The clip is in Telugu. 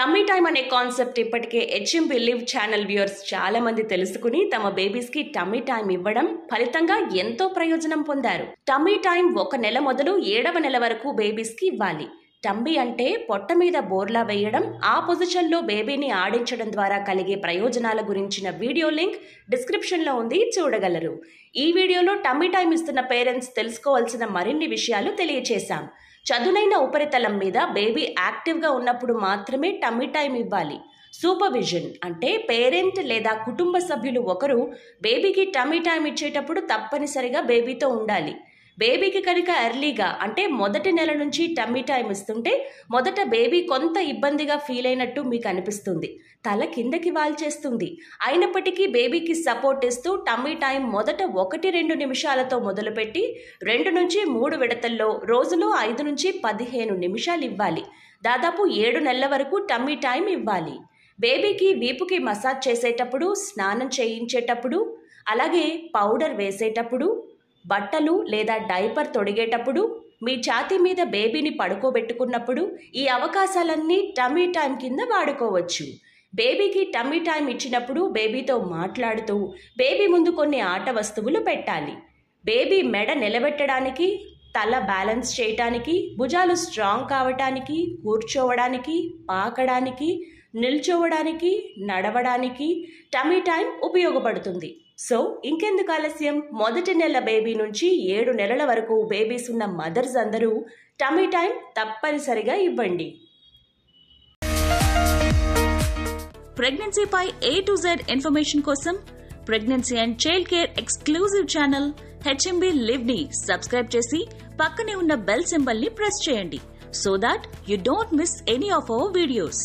టమ్మీ టైమ్ అనే కాన్సెప్ట్ ఇప్పటికే హెచ్ఎంబి లివ్ ఛానల్ వ్యూయర్స్ చాలా మంది తెలుసుకుని తమ బేబీస్కి టమ్మీ టైం ఇవ్వడం ఫలితంగా ఎంతో ప్రయోజనం పొందారు. టమ్మీ టైం ఒక నెల మొదలు ఏడవ నెల వరకు బేబీస్కి ఇవ్వాలి. టంబి అంటే పొట్ట మీద బోర్లా వేయడం ఆ పొజిషన్లో బేబీని ఆడించడం ద్వారా కలిగే ప్రయోజనాల గురించిన వీడియో లింక్ డిస్క్రిప్షన్లో ఉంది చూడగలరు. ఈ వీడియోలో టమ్మీ టైం ఇస్తున్న పేరెంట్స్ తెలుసుకోవాల్సిన మరిన్ని విషయాలు తెలియచేశాం. చదునైన ఉపరితలం మీద బేబీ యాక్టివ్గా ఉన్నప్పుడు మాత్రమే టమ్మీ టైం ఇవ్వాలి. సూపర్విజన్ అంటే పేరెంట్ లేదా కుటుంబ సభ్యులు ఒకరు బేబీకి టమ్మి టైం ఇచ్చేటప్పుడు తప్పనిసరిగా బేబీతో ఉండాలి. బేబీకి కనుక ఎర్లీగా అంటే మొదటి నెల నుంచి టమ్మీ టైం ఇస్తుంటే మొదట బేబీ కొంత ఇబ్బందిగా ఫీల్ అయినట్టు మీకు అనిపిస్తుంది. తల కిందకి వాల్చేస్తుంది అయినప్పటికీ బేబీకి సపోర్ట్ ఇస్తూ టమ్మీ టైం మొదట ఒకటి రెండు నిమిషాలతో మొదలుపెట్టి రెండు నుంచి మూడు విడతల్లో రోజులో ఐదు నుంచి పదిహేను నిమిషాలు ఇవ్వాలి. దాదాపు ఏడు నెలల వరకు టమ్మీ టైం ఇవ్వాలి. బేబీకి వీపుకి మసాజ్ చేసేటప్పుడు స్నానం చేయించేటప్పుడు అలాగే పౌడర్ వేసేటప్పుడు బట్టలు లేదా డైపర్ తొడిగేటప్పుడు మీ ఛాతీ మీద బేబీని పడుకోబెట్టుకున్నప్పుడు ఈ అవకాశాలన్నీ టమ్మీ టైం కింద వాడుకోవచ్చు. బేబీకి టమ్మీ టైం ఇచ్చినప్పుడు బేబీతో మాట్లాడుతూ బేబీ ముందు కొన్ని ఆట వస్తువులు పెట్టాలి. బేబీ మెడ నిలబెట్టడానికి తల బ్యాలెన్స్ చేయటానికి భుజాలు స్ట్రాంగ్ కావటానికి కూర్చోవడానికి పాకడానికి నిల్చోవడానికి నడవడానికి టమీ టైం ఉపయోగపడుతుంది. సో ఇంకెందుకు ఆలస్యం? మొదటి నెల బేబీ నుంచి ఏడు నెలల వరకు బేబీస్ ఉన్న మదర్స్ అందరూ టమీ టైం తప్పనిసరిగా ఇవ్వండి. ప్రెగ్నెన్సీపై ఏ టు జెడ్ ఇన్ఫర్మేషన్ కోసం pregnancy and child care exclusive channel HMB లివ్ని subscribe చేసి పక్కనే ఉన్న బెల్ సింబల్ని ప్రెస్ చేయండి so that you don't miss any of our videos